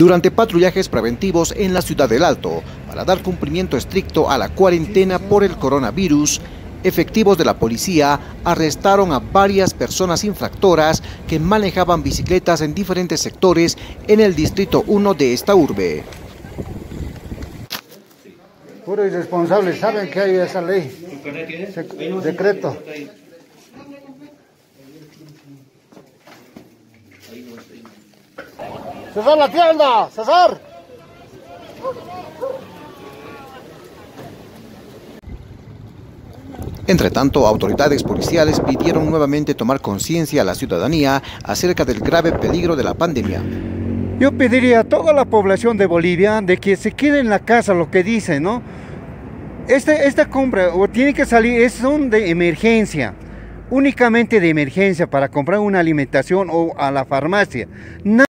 durante patrullajes preventivos en la ciudad del Alto para dar cumplimiento estricto a la cuarentena por el coronavirus. Efectivos de la policía arrestaron a varias personas infractoras que manejaban bicicletas en diferentes sectores en el distrito 1 de esta urbe. Puro irresponsable, saben que hay esa ley. Decreto. César la tienda, César. Entre tanto, autoridades policiales pidieron nuevamente tomar conciencia a la ciudadanía acerca del grave peligro de la pandemia. Yo pediría a toda la población de Bolivia de que se quede en la casa, lo que dice, ¿no? Este, esta compra o tiene que salir, es son de emergencia, únicamente de emergencia para comprar una alimentación o a la farmacia.